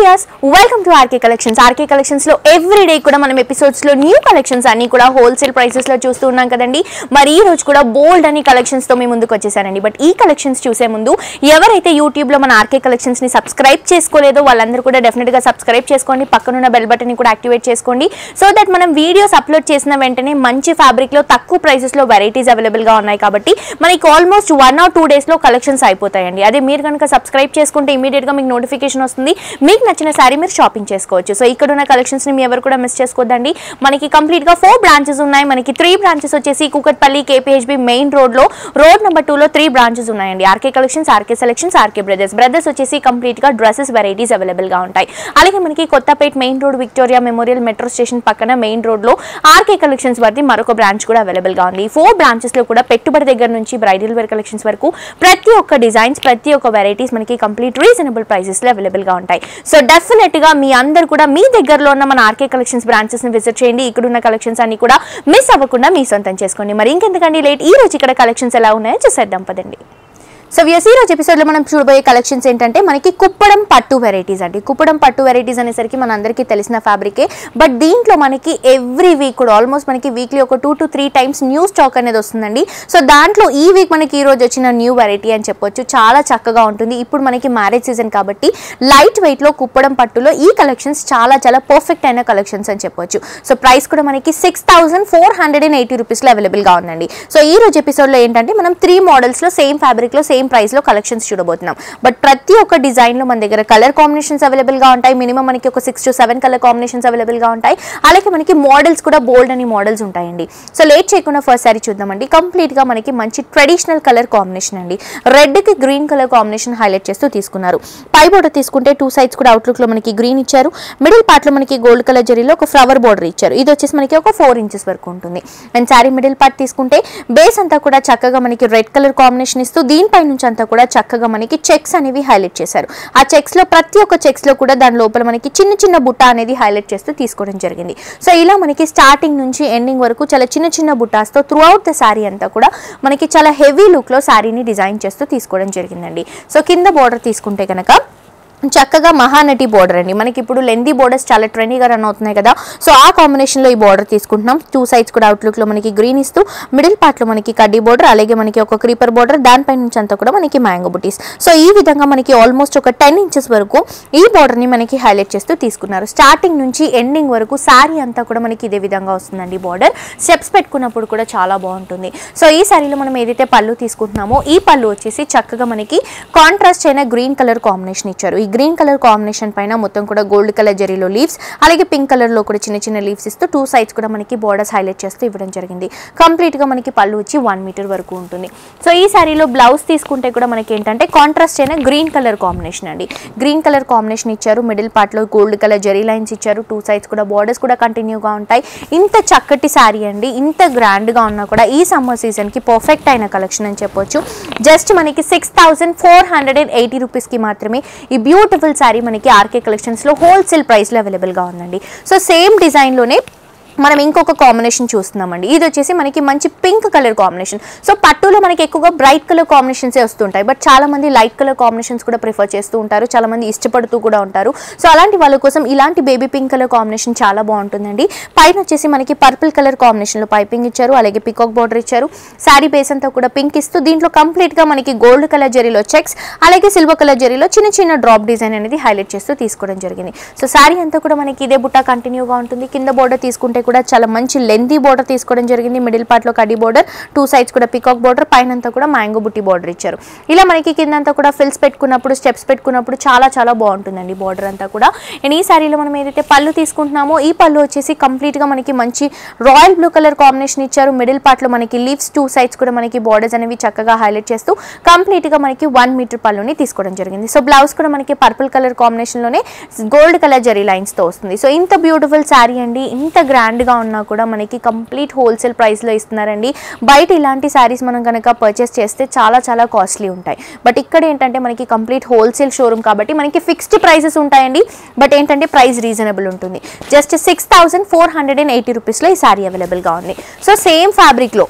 Viewers welcome to RK collections RK కలెక్షన్స్లో every day కూడా మనం ఎపిసోడ్స్లో న్యూ కలెక్షన్స్ అన్ని కూడా హోల్సేల్ ప్రైసెస్లో చూస్తూ ఉన్నాం కదండి. మరి ఈ రోజు కూడా బోల్డ్ అని కలెక్షన్స్తో మీ ముందుకు వచ్చేసానండి. బట్ ఈ కలెక్షన్స్ చూసే ముందు ఎవరైతే యూట్యూబ్లో మన ఆర్కే కలెక్షన్స్ని సబ్స్క్రైబ్ చేసుకోలేదో వాళ్ళందరూ కూడా డెఫినెట్గా సబ్స్క్రైబ్ చేసుకోండి. పక్కనున్న బెల్ బటన్ని కూడా యాక్టివేట్ చేసుకోండి. సో దట్ మనం వీడియోస్ అప్లోడ్ చేసిన వెంటనే మంచి ఫ్యాబ్రిక్లో తక్కువ ప్రైసెస్లో వెరైటీస్ అవైలబుల్గా ఉన్నాయి కాబట్టి మనకి ఆల్మోస్ట్ వన్ ఆర్ టూ డేస్లో కలెక్షన్స్ అయిపోతాయండి. అదే మీరు కనుక సబ్స్క్రైబ్ చేసుకుంటే ఇమీడియట్గా మీకు నోటిఫికేషన్ వస్తుంది. మీకు నచ్చిన శారీ మీరు షాపింగ్ చేసుకోవచ్చు. సో ఇక్కడ ఉన్న కలెక్షన్స్ని మీ ఎవరు కూడా మిస్ చేసుకోవద్దండి మనకి కంప్లీట్గా ఫోర్ బ్రాంచెస్ ఉన్నాయి. మనకి త్రీ బ్రాంచెస్ వచ్చేసి కూకట్పల్లి కేపీహెచ్బి మెయిన్ రోడ్లో రోడ్ నెంబర్ టూ లో త్రీ బ్రాంచెస్ ఉన్నాయండి. RK collections RK selections RK brothers brothers వచ్చేసి కంప్లీట్గా డ్రెస్సెస్ వెరైటీస్ అవైలబుల్గా ఉంటాయి. అలాగే మనకి Kothapet main road Victoria memorial metro station పక్కన మెయిన్ రోడ్లో ఆర్కే కలెక్షన్స్ వరకు మరొక బ్రాంచ్ కూడా అవైలబుల్గా ఉంది. ఫోర్ బ్రాంచెస్లో కూడా పెట్టుబడి దగ్గర నుంచి బ్రైడల్ వేర్ కలెక్షన్స్ వరకు ప్రతి ఒక్క డిజైన్స్ ప్రతి ఒక్క వెరైటీస్ మనకి కంప్లీట్ రీజనబుల్ ప్రైసెస్లో అవైలబుల్గా ఉంటాయి. సో డెఫినెట్గా మీ అందరు కూడా మీ దగ్గరలో ఉన్న మన ఆర్కే కలెక్షన్స్ బ్రాంచెస్ని విజిట్ చేయండి. ఇక్కడ ఉన్న కలెక్షన్స్ అన్ని కూడా మిస్ అవ్వకుండా మీ సొంతం చేసుకోండి. మరి ఇంకెందుకండి లేట్ ఈ రోజు ఇక్కడ కలెక్షన్స్ ఎలా ఉన్నాయో చూసేద్దాం. పదండి. సో వ్యూస్ ఈ రోజు ఎపిసోడ్లో మనం చూడబోయే కలెక్షన్స్ ఏంటంటే మనకి కుప్పడం పట్టు వెరైటీస్ అండి. కుప్పడం పట్టు వెరైటీస్ అనేసరికి మన అందరికీ తెలిసిన ఫ్యాబ్రికే బట్ దీంట్లో మనకి ఎవ్రీ వీక్ కూడా ఆల్మోస్ట్ మనకి వీక్లీ ఒక two to three times new stock అనేది వస్తుందండి. సో దాంట్లో ఈ వీక్ మనకి ఈ రోజు వచ్చిన న్యూ వెరైటీ అని చెప్పొచ్చు. చాలా చక్కగా ఉంటుంది. ఇప్పుడు మనకి మ్యారేజ్ సీజన్ కాబట్టి లైట్ వెయిట్లో కుప్పడం పట్టులో ఈ కలెక్షన్స్ చాలా చాలా పర్ఫెక్ట్ అయిన కలెక్షన్స్ అని చెప్పొచ్చు. సో ప్రైస్ కూడా మనకి six thousand four hundred and eighty రూపీస్లో అవైలబుల్గా ఉందండి. సో ఈ రోజు ఎపిసోడ్లో ఏంటంటే మనం త్రీ మోడల్స్లో సేమ్ ఫ్యాబ్రిక్లో సేమ్ ప్రైస్లో కలెక్షన్స్ చూడబోతున్నాం. బట్ ప్రతి ఒక్క డిజైన్లో మన దగ్గర కలర్ కాంబినేషన్స్ అవైలబుల్గా ఉంటాయి. మినిమం మనకి ఒక six to seven colour combinations అవైలబుల్గా ఉంటాయి. అలాగే మనకి మోడల్స్ కూడా బోల్డ్ అని మోడల్స్ ఉంటాయండి. సో లేట్ చేయకుండా ఫస్ట్ సారీ చూద్దామండి. కంప్లీట్గా మనకి మంచి ట్రెడిషనల్ కలర్ కాంబినేషన్ అండి. రెడ్కి గ్రీన్ కలర్ కాంబినేషన్ హైలైట్ చేస్తూ తీసుకున్నారు. పై బోర్డర్ తీసుకుంటే టూ సైడ్స్ కూడా అవుట్లుక్లో మనకి గ్రీన్ ఇచ్చారు. మిడిల్ పార్ట్లో మనకి గోల్డ్ కలర్ జరీలో ఒక ఫ్లవర్ బోర్డర్ ఇచ్చారు. ఇది వచ్చేసి మనకి ఒక ఫోర్ ఇంచెస్ వరకు ఉంటుంది. అండ్ శారీ మిడిల్ పార్ట్ తీసుకుంటే బేస్ అంతా కూడా చక్కగా మనకి రెడ్ కలర్ కాంబినేషన్ ఇస్తూ దీనిపైన నుంచి అంతా కూడా చక్కగా మనకి చెక్స్ అనేవి హైలైట్ చేశారు. ఆ చెక్స్లో ప్రతి ఒక్క చెక్స్లో కూడా దాని లోపల మనకి చిన్న చిన్న బుట్ట అనేది హైలైట్ చేస్తూ తీసుకోవడం జరిగింది. సో ఇలా మనకి స్టార్టింగ్ నుంచి ఎండింగ్ వరకు చాలా చిన్న చిన్న బుట్టాస్తో త్రూ అవుట్ ద శారీ అంతా కూడా మనకి చాలా హెవీ లుక్లో శారీని డిజైన్ చేస్తూ తీసుకోవడం జరిగిందండి. సో కింద బార్డర్ తీసుకుంటే కనుక చక్కగా మహానటి బోర్డర్ అండి. మనకి ఇప్పుడు లెందీ బోర్డర్స్ చాలా ట్రెండీగా రన్ అవుతున్నాయి కదా. సో ఆ కాంబినేషన్లో ఈ బోర్డర్ తీసుకుంటున్నాం. టూ సైడ్స్ కూడా అవుట్లుక్లో మనకి గ్రీన్ ఇస్తూ మిడిల్ పార్ట్లో మనకి కడ్డీ బోర్డర్ అలాగే మనకి ఒక క్రీపర్ బోర్డర్ దానిపై నుంచి అంతా కూడా మనకి మ్యాంగో బుటీస్ సో ఈ విధంగా మనకి ఆల్మోస్ట్ ఒక టెన్ ఇంచెస్ వరకు ఈ బోర్డర్ని మనకి హైలైట్ చేస్తూ తీసుకున్నారు. స్టార్టింగ్ నుంచి ఎండింగ్ వరకు శారీ అంతా కూడా మనకి ఇదే విధంగా వస్తుందండి బోర్డర్ స్టెప్స్ పెట్టుకున్నప్పుడు కూడా చాలా బాగుంటుంది. సో ఈ శారీలో మనం ఏదైతే పళ్ళు తీసుకుంటున్నామో ఈ పళ్ళు వచ్చేసి చక్కగా మనకి కాంట్రాస్ట్ అయిన గ్రీన్ కలర్ కాంబినేషన్ ఇచ్చారు. ఈ గ్రీన్ కలర్ కాంబినేషన్ పైన మొత్తం కూడా గోల్డ్ కలర్ జరీలో లీవ్స్ అలాగే పింక్ కలర్లో కూడా చిన్న చిన్న లీవ్స్ ఇస్తూ టూ సైడ్స్ కూడా మనకి బోర్డర్స్ హైలైట్ చేస్తూ ఇవ్వడం జరిగింది. కంప్లీట్గా మనకి పళ్ళు వచ్చి వన్ మీటర్ వరకు ఉంటుంది. సో ఈ శారీలో బ్లౌజ్ తీసుకుంటే కూడా మనకి ఏంటంటే కాంట్రాస్ట్ అయిన గ్రీన్ కలర్ కాంబినేషన్ అండి. గ్రీన్ కలర్ కాంబినేషన్ ఇచ్చారు మిడిల్ పార్ట్లో గోల్డ్ కలర్ జరీ లైన్స్ ఇచ్చారు టూ సైడ్స్ కూడా బోర్డర్స్ కూడా కంటిన్యూగా ఉంటాయి. ఇంత చక్కటి శారీ అండి ఇంత గ్రాండ్గా ఉన్నా కూడా ఈ సమ్మర్ సీజన్కి పర్ఫెక్ట్ అయిన కలెక్షన్ అని చెప్పొచ్చు. జస్ట్ మనకి six thousand four hundred and eighty రూపీస్కి మాత్రమే ఈ బ్యూటిఫుల్ శారీ మనకి ఆర్కే కలెక్షన్స్లో హోల్సేల్ ప్రైస్లో అవైలబుల్గా ఉందండి. సో సేమ్ డిజైన్లోనే మనం ఇంకొక కాంబినేషన్ చూస్తున్నామండి. ఇది వచ్చేసి మనకి మంచి పింక్ కలర్ కాంబినేషన్ సో పట్టులో మనకి ఎక్కువగా బ్రైట్ కలర్ కాంబినేషన్సే వస్తుంటాయి. బట్ చాలా మంది లైట్ కలర్ కాంబినేషన్స్ కూడా ప్రిఫర్ చేస్తూ ఉంటారు. చాలా మంది ఇష్టపడుతూ కూడా ఉంటారు. సో అలాంటి వాళ్ళ కోసం ఇలాంటి బేబీ పింక్ కలర్ కాంబినేషన్ చాలా బాగుంటుందండి. పైన వచ్చేసి మనకి పర్పుల్ కలర్ కాంబినేషన్లో పైపింగ్ ఇచ్చారు. అలాగే పికాక్ బార్డర్ ఇచ్చారు. శారీ బేస్ అంతా కూడా పింక్ ఇస్తూ దీంట్లో కంప్లీట్గా మనకి గోల్డ్ కలర్ జరీలో చెక్స్ అలాగే సిల్వర్ కలర్ జరీలో చిన్న చిన్న డ్రాప్ డిజైన్ అనేది హైలైట్ చేస్తూ తీసుకోవడం జరిగింది. సో శారీ అంతా కూడా మనకి ఇదే బుట్ట కంటిన్యూగా ఉంటుంది. కింద బోర్డర్ తీసుకుంటే కూడా చాలా మంచి లెందీ బోర్డర్ తీసుకోవడం జరిగింది. మిడిల్ పార్ట్లో బోర్డర్ టూ సైడ్స్ కూడా పికాక్ బోర్డర్ పైన కూడా మ్యాంగో బుట్టి బోర్డర్ ఇచ్చారు. ఇలా మనకి కింద అంతా కూడా ఫిల్స్ పెట్టుకున్నప్పుడు స్టెప్స్ పెట్టుకున్నప్పుడు చాలా చాలా బాగుంటుందండి బోర్డర్ అంతా కూడా. అండ్ ఈ శారీలో మనం ఏదైతే పళ్ళు తీసుకుంటున్నామో ఈ పళ్ళు వచ్చేసి కంప్లీట్గా మనకి మంచి రాయల్ బ్లూ కలర్ కాంబినేషన్ ఇచ్చారు. మిడిల్ పార్ట్లో మనకి లీవ్స్ టూ సైడ్స్ కూడా మనకి బోర్డర్స్ అనేవి చక్కగా హైలైట్ చేస్తూ కంప్లీట్గా మనకి వన్ మీటర్ పళ్ళుని తీసుకోవడం జరిగింది. సో బ్లౌజ్ కూడా మనకి పర్పుల్ కలర్ కాంబినేషన్లోనే గోల్డ్ కలర్ జరీ లైన్స్తో వస్తుంది. సో ఇంత బ్యూటిఫుల్ శారీ అండి ఇంత గ్రాండ్ గా ఉన్నా కూడా మనకి కంప్లీట్ హోల్సేల్ ప్రైస్లో ఇస్తున్నారండి. బయట ఇలాంటి శారీస్ మనం కనుక పర్చేస్ చేస్తే చాలా చాలా కాస్ట్లీ ఉంటాయి. బట్ ఇక్కడ ఏంటంటే మనకి కంప్లీట్ హోల్సేల్ షోరూమ్ కాబట్టి మనకి ఫిక్స్డ్ ప్రైసెస్ ఉంటాయండి. బట్ ఏంటంటే ప్రైస్ రీజనబుల్ ఉంటుంది. Just six thousand four hundred and eighty రూపీస్లో ఈ శారీ అవైలబుల్గా ఉంది. సో సేమ్ ఫ్యాబ్రిక్లో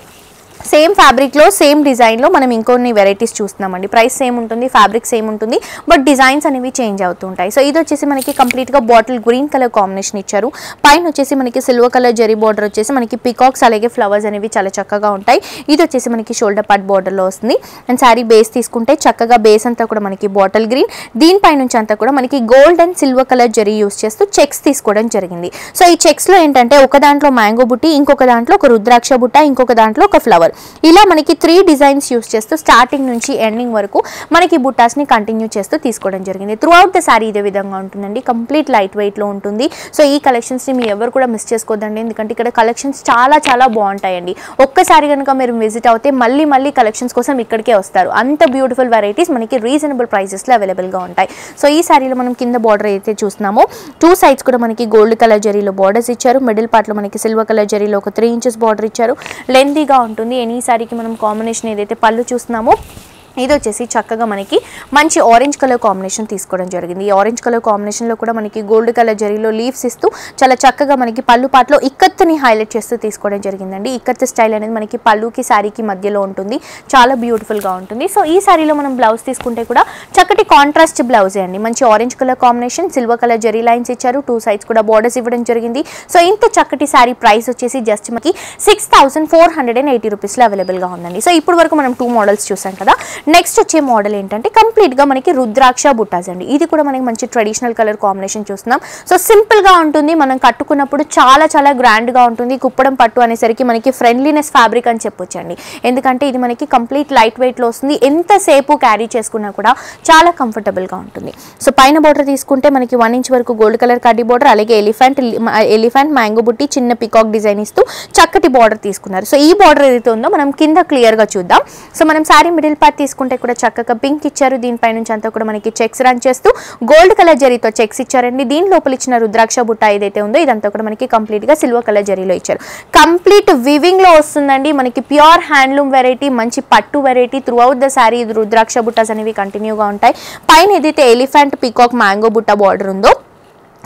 సేమ్ ఫ్యాబ్రిక్లో సేమ్ డిజైన్లో మనం ఇంకొన్ని వెరైటీస్ చూస్తున్నామండి. ప్రైస్ సేమ్ ఉంటుంది ఫ్యాబ్రిక్ సేమ్ ఉంటుంది బట్ డిజైన్స్ అనేవి చేంజ్ అవుతుంటాయి సో ఇది వచ్చేసి మనకి కంప్లీట్గా బాటిల్ గ్రీన్ కలర్ కాంబినేషన్ ఇచ్చారు. పైన వచ్చేసి మనకి సిల్వర్ కలర్ జరీ బార్డర్ వచ్చేసి మనకి పికాక్స్ అలాగే ఫ్లవర్స్ అనేవి చాలా చక్కగా ఉంటాయి. ఇది వచ్చేసి మనకి షోల్డర్ పార్ట్ బార్డర్లో వస్తుంది. అండ్ శారీ బేస్ తీసుకుంటే చక్కగా బేస్ అంతా కూడా మనకి బాటిల్ గ్రీన్. దీనిపై నుంచి అంతా కూడా మనకి gold and silver colour zari use చేస్తూ చెక్స్ తీసుకోవడం జరిగింది. సో ఈ చెక్స్లో ఏంటంటే ఒక దాంట్లో మ్యాంగో బుట్టి ఇంకొక దాంట్లో ఒక రుద్రాక్ష బుట్ట ఇంకొక దాంట్లో ఒక ఫ్లవర్. ఇలా మనకి త్రీ డిజైన్స్ యూస్ చేస్తూ స్టార్టింగ్ నుంచి ఎండింగ్ వరకు మనకి బుట్టాస్ని కంటిన్యూ చేస్తూ తీసుకోవడం జరిగింది. త్రూ అవుట్ ద శారీ ఇదే విధంగా ఉంటుందండి. కంప్లీట్ లైట్ వెయిట్లో ఉంటుంది. సో ఈ కలెక్షన్స్ని మీ ఎవరు కూడా మిస్ చేసుకోవద్దండి ఎందుకంటే ఇక్కడ కలెక్షన్స్ చాలా చాలా బాగుంటాయండి. ఒక్కసారి కనుక మీరు విజిట్ అవుతే మళ్ళీ మళ్ళీ కలెక్షన్స్ కోసం ఇక్కడికే వస్తారు. అంత బ్యూటిఫుల్ వెరైటీస్ మనకి రీజనబుల్ ప్రైజెస్లో అవైలబుల్గా ఉంటాయి. సో ఈ శారీలో మనం కింద బార్డర్ అయితే చూస్తున్నామో టూ సైడ్స్ కూడా మనకి గోల్డ్ కలర్ జరీలో బార్డర్స్ ఇచ్చారు. మిడిల్ పార్ట్లో మనకి సిల్వర్ కలర్ జరీలో ఒక త్రీ ఇంచెస్ బార్డర్ ఇచ్చారు. లెంతీగా ఉంటుంది. ఎనీ సారీకి మనం కాంబినేషన్ ఏదైతే పళ్ళు చూస్తున్నామో ఇది వచ్చేసి చక్కగా మనకి మంచి ఆరెంజ్ కలర్ కాంబినేషన్ తీసుకోవడం జరిగింది. ఈ ఆరెంజ్ కలర్ కాంబినేషన్లో కూడా మనకి గోల్డ్ కలర్ జరీలో లీవ్స్ ఇస్తూ చాలా చక్కగా మనకి పళ్ళు పాటలో ఇక్కత్తుని హైలైట్ చేస్తూ తీసుకోవడం జరిగిందండి. ఇక్కత్ స్టైల్ అనేది మనకి పళ్ళుకి శారీకి మధ్యలో ఉంటుంది. చాలా బ్యూటిఫుల్గా ఉంటుంది. సో ఈ శారీలో మనం బ్లౌజ్ తీసుకుంటే కూడా చక్కటి కాంట్రాస్ట్ బ్లౌజే అండి. మంచి orange colour combination silver colour zari lines ఇచ్చారు. టూ సైడ్స్ కూడా బార్డర్స్ ఇవ్వడం జరిగింది. సో ఇంత చక్కటి శారీ ప్రైస్ వచ్చేసి జస్ట్ మనకి six thousand four hundred and eighty రూపీస్లో అవైలబుల్గా ఉందండి. సో ఇప్పుడు వరకు మనం టూ మోడల్స్ చూసాం కదా. నెక్స్ట్ వచ్చే మోడల్ ఏంటంటే కంప్లీట్గా మనకి రుద్రాక్ష బుట్టాస్ అండి. ఇది కూడా మనకి మంచి ట్రెడిషనల్ కలర్ కాంబినేషన్ చూస్తున్నాం. సో సింపుల్గా ఉంటుంది. మనం కట్టుకున్నప్పుడు చాలా చాలా గ్రాండ్గా ఉంటుంది. కుప్పడం పట్టు అనేసరికి మనకి ఫ్రెండ్లీనెస్ ఫ్యాబ్రిక్ అని చెప్పొచ్చండి. ఎందుకంటే ఇది మనకి కంప్లీట్ లైట్ వెయిట్లో వస్తుంది. ఎంతసేపు క్యారీ చేసుకున్నా కూడా చాలా కంఫర్టబుల్గా ఉంటుంది. సో పైన బోర్డర్ తీసుకుంటే మనకి వన్ ఇంచ్ వరకు గోల్డ్ కలర్ కడ్డీ బోర్డర్ అలాగే ఎలిఫెంట్ ఎలిఫెంట్ మ్యాంగో బుట్టి చిన్న పికాక్ డిజైన్ ఇస్తూ చక్కటి బార్డర్ తీసుకున్నారు. సో ఈ బార్డర్ ఏదైతే ఉందో మనం కింద క్లియర్గా చూద్దాం. సో మనం శారీ మిడిల్ పార్ట్ తీసుకుంటే కూడా చక్కగా పింక్ ఇచ్చారు. దీనిపై నుంచి అంతా కూడా మనకి చెక్స్ రన్ చేస్తూ గోల్డ్ కలర్ జరీతో చెక్స్ ఇచ్చారండి. దీని లోపల ఇచ్చిన రుద్రాక్ష బుట్ట ఏదైతే ఉందో ఇదంతా కూడా మనకి కంప్లీట్గా సిల్వర్ కలర్ జరీలో ఇచ్చారు. కంప్లీట్ వివింగ్లో వస్తుందండి. మనకి ప్యూర్ హ్యాండ్లూమ్ వెరైటీ మంచి పట్టు variety throughout the sari rudraksha బుట్టాస్ అనేవి కంటిన్యూగా ఉంటాయి. పైన ఏదైతే ఎలిఫెంట్ పికాక్ మ్యాంగో బుట్ట బార్డర్ ఉందో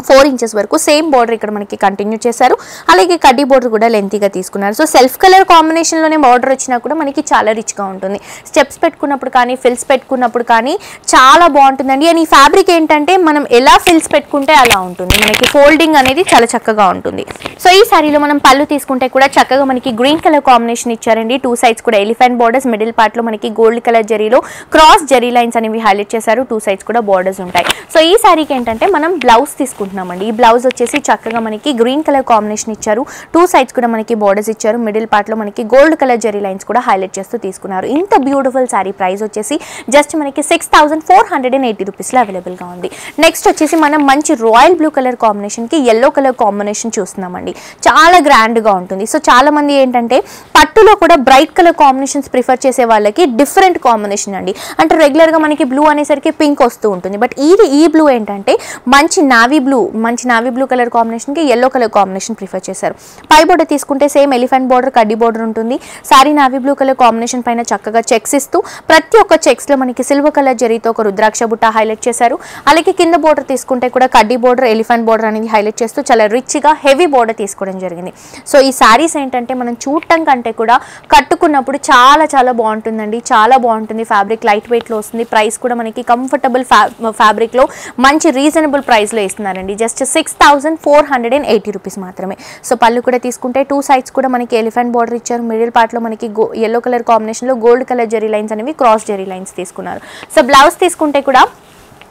ఫోర్ ఇంచెస్ వరకు సేమ్ బార్డర్ ఇక్కడ మనకి కంటిన్యూ చేశారు. అలాగే కడ్డీ బార్డర్ కూడా లెంతీగా తీసుకున్నారు. సో సెల్ఫ్ కలర్ కాంబినేషన్లోనే బార్డర్ వచ్చినా కూడా మనకి చాలా రిచ్గా ఉంటుంది. స్టెప్స్ పెట్టుకున్నప్పుడు కానీ ఫిల్స్ పెట్టుకున్నప్పుడు కానీ చాలా బాగుంటుందండి. అండ్ ఈ ఫ్యాబ్రిక్ ఏంటంటే మనం ఎలా ఫిల్స్ పెట్టుకుంటే అలా ఉంటుంది. మనకి ఫోల్డింగ్ అనేది చాలా చక్కగా ఉంటుంది. సో ఈ శారీలో మనం పళ్ళు తీసుకుంటే కూడా చక్కగా మనకి గ్రీన్ కలర్ కాంబినేషన్ ఇచ్చారండి. టూ సైడ్స్ కూడా ఎలిఫెంట్ బార్డర్స్ మిడిల్ పార్ట్లో మనకి గోల్డ్ కలర్ జరీలో క్రాస్ జరీ లైన్స్ అనేవి హైలైట్ చేశారు. టూ సైడ్స్ కూడా బార్డర్స్ ఉంటాయి. సో ఈ శారీకి ఏంటంటే మనం బ్లౌజ్ తీసుకుంటాం తీసుకుంటున్నామండి. ఈ బ్లౌజ్ వచ్చేసి చక్కగా మనకి గ్రీన్ కలర్ కాంబినేషన్ ఇచ్చారు. టూ సైడ్స్ కూడా మనకి బార్డర్స్ ఇచ్చారు. మిడిల్ పార్ట్లో మనకి గోల్డ్ కలర్ జరీ లైన్స్ కూడా హైలైట్ చేస్తూ తీసుకున్నారు. ఇంత బ్యూటిఫుల్ శారీ ప్రైస్ వచ్చేసి జస్ట్ మనకి six thousand four hundred and eighty రూపీస్లో అవైలబుల్గా ఉంది. నెక్స్ట్ వచ్చేసి మనం మంచి రాయల్ బ్లూ కలర్ కాంబినేషన్కి ఎల్లో కలర్ కాంబినేషన్ చూస్తున్నామండి. చాలా గ్రాండ్గా ఉంటుంది. సో చాలా మంది ఏంటంటే పట్టులో కూడా బ్రైట్ కలర్ కాంబినేషన్స్ ప్రిఫర్ చేసే వాళ్ళకి డిఫరెంట్ కాంబినేషన్ అండి. అంటే రెగ్యులర్గా మనకి బ్లూ అనేసరికి పింక్ వస్తూ ఉంటుంది. బట్ ఇది ఈ బ్లూ ఏంటంటే మంచి నావీ బ్లూ మంచి నావీ బ్లూ కలర్ కాంబినేషన్కి ఎల్లో కలర్ కాంబినేషన్ ప్రిఫర్ చేశారు. పై బోర్డర్ తీసుకుంటే సేమ్ ఎలిఫెంట్ బోర్డర్ కడ్డీ బోర్డర్ ఉంటుంది. Sari navy blue colour combination పైన చక్కగా చెక్స్ ఇస్తూ ప్రతి ఒక్క చెక్స్లో మనకి సిల్వర్ కలర్ జరీతో ఒక రుద్రాక్ష బుట్ట హైలైట్ చేశారు. అలాగే కింద బోర్డర్ తీసుకుంటే కూడా కడ్డీ బోర్డర్ ఎలిఫెంట్ బోర్డర్ అనేది హైలైట్ చేస్తూ చాలా రిచ్గా హెవీ బోర్డర్ తీసుకోవడం జరిగింది. సో ఈ శారీస్ ఏంటంటే మనం చూడటం కంటే కూడా కట్టుకున్నప్పుడు చాలా చాలా బాగుంటుందండి. చాలా బాగుంటుంది. ఫ్యాబ్రిక్ లైట్ వెయిట్లో వస్తుంది. ప్రైస్ కూడా మనకి కంఫర్టబుల్ ఫ్యా ఫ్యాబ్రిక్లో మంచి రీజనబుల్ ప్రైస్లో ఇస్తున్నారండి. Just six thousand four hundred and eighty rupees మాత్రమే. సో పళ్ళు కూడా తీసుకుంటే టూ సైడ్స్ కూడా మనకి ఎలిఫెంట్ బార్డర్ ఇచ్చారు. మిడిల్ పార్ట్లో మనకి గో ఎల్లో కలర్ కాంబినేషన్లో గోల్డ్ కలర్ జెరీ లైన్స్ అనేవి క్రాస్ జెరీ లైన్స్ తీసుకున్నారు. సో బ్లౌజ్ తీసుకుంటే కూడా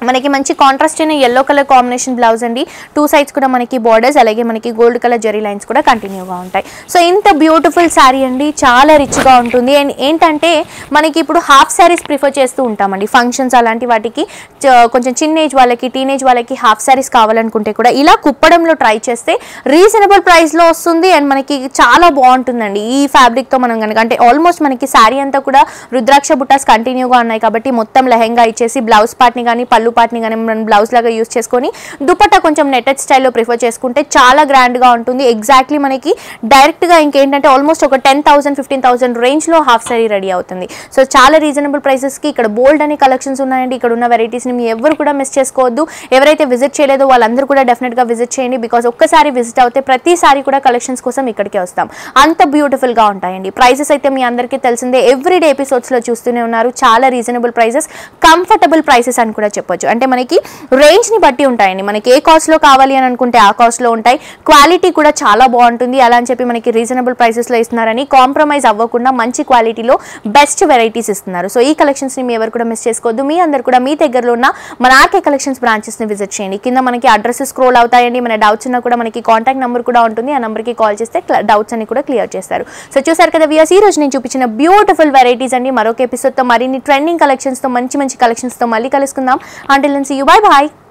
మనకి మంచి కాంట్రాస్ట్ అయిన ఎల్లో కలర్ కాంబినేషన్ బ్లౌజ్ అండి. టూ సైడ్స్ కూడా మనకి బార్డర్స్ అలాగే మనకి గోల్డ్ కలర్ జరీ లైన్స్ కూడా కంటిన్యూగా ఉంటాయి. సో ఇంత బ్యూటిఫుల్ శారీ అండి. చాలా రిచ్గా ఉంటుంది. అండ్ ఏంటంటే మనకి ఇప్పుడు హాఫ్ శారీస్ ప్రిఫర్ చేస్తూ ఉంటామండి. ఫంక్షన్స్ అలాంటి వాటికి కొంచెం చిన్న ఏజ్ వాళ్ళకి టీనేజ్ వాళ్ళకి హాఫ్ శారీస్ కావాలనుకుంటే కూడా ఇలా కుప్పడంలో ట్రై చేస్తే రీజనబుల్ ప్రైస్లో వస్తుంది. అండ్ మనకి చాలా బాగుంటుందండి. ఈ ఫ్యాబ్రిక్తో మనం కనుక అంటే ఆల్మోస్ట్ మనకి శారీ అంతా కూడా రుద్రాక్ష బుట్టాస్ కంటిన్యూగా ఉన్నాయి. కాబట్టి మొత్తం లెహెంగా ఇచ్చేసి బ్లౌజ్ పార్ట్ని కానీ పళ్ళు పార్ట్ని కానీ మనం బ్లౌజ్ లాగా యూస్ చేసుకొని దుపట్టా కొంచెం నెటెడ్ స్టైల్లో ప్రిఫర్ చేసుకుంటే చాలా గ్రాండ్గా ఉంటుంది. ఎగ్జాక్ట్లీ మనకి డైరెక్ట్గా ఇంకేంటంటే ఆల్మోస్ట్ ఒక టెన్ థౌసండ్ ఫిఫ్టీన్ థౌసండ్ రేంజ్లో హాఫ్ సారీ రెడీ అవుతుంది. సో చాలా రీజనబుల్ ప్రైసెస్కి ఇక్కడ బోల్డ్ అనే కలెక్షన్స్ ఉన్నాయండి. ఇక్కడ ఉన్న వెరైటీస్ని మీ ఎవరు కూడా మిస్ చేసుకోవద్దు. ఎవరైతే విజిట్ చేయలేదో వాళ్ళందరూ కూడా డెఫినెట్గా విజిట్ చేయండి. బికాస్ ఒక్కసారి విజిట్ అవుతే ప్రతిసారి కూడా కలెక్షన్స్ కోసం ఇక్కడికే వస్తాం. అంత బ్యూటిఫుల్గా ఉంటాయండి. ప్రైసెస్ అయితే మీ అందరికీ తెలిసిందే. ఎవ్రీడే ఎపిసోడ్స్లో చూస్తూనే ఉన్నారు. చాలా రీజనబుల్ ప్రైసెస్ కంఫర్టబుల్ ప్రైసెస్ అని కూడా చెప్పొచ్చు. అంటే మనకి రేంజ్ని బట్టి ఉంటాయండి. మనకి ఏ కాస్ట్లో కావాలి అని అనుకుంటే ఆ కాస్ట్లో ఉంటాయి. క్వాలిటీ కూడా చాలా బాగుంటుంది. అలా అని చెప్పి మనకి రీజనబుల్ ప్రైసెస్లో ఇస్తున్నారని కాంప్రమైజ్ అవ్వకుండా మంచి క్వాలిటీలో బెస్ట్ వెరైటీస్ ఇస్తున్నారు. సో ఈ కలెక్షన్స్ని మీ ఎవరు కూడా మిస్ చేసుకోవద్దు. మీ అందరు కూడా మీ దగ్గరలో ఉన్న మన ఆర్కే కలెక్షన్స్ బ్రాంచెస్ని విజిట్ చేయండి. కింద మనకి అడ్రస్ స్క్రోల్ అవుతాయండి. మన డౌట్స్ ఉన్నా కూడా మనకి కాంటాక్ట్ నెంబర్ కూడా ఉంటుంది. ఆ నెంబర్కి కాల్ చేస్తే డౌట్స్ అన్ని కూడా క్లియర్ చేస్తారు. సో చూసారు కదా వియర్స్ ఈ రోజు నేను చూపించిన బ్యూటిఫుల్ వెరైటీస్ అండి. మరొక ఎపిసోడ్తో మరిన్ని ట్రెండింగ్ కలెక్షన్స్తో మంచి మంచి కలెక్షన్స్తో మళ్ళీ కలుసుకుందాం. Until then, see you. Bye bye.